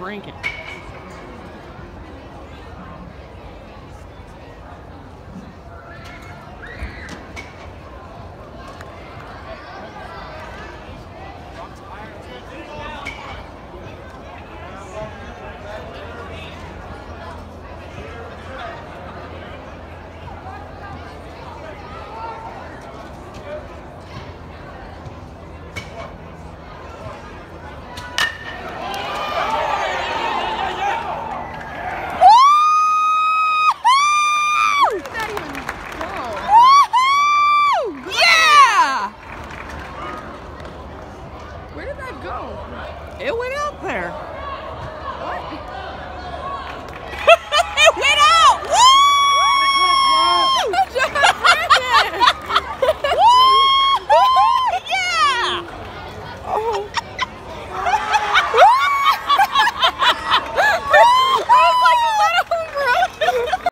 breaking. Where did that go? It went out there. What? it went out! Woo! yeah! Oh.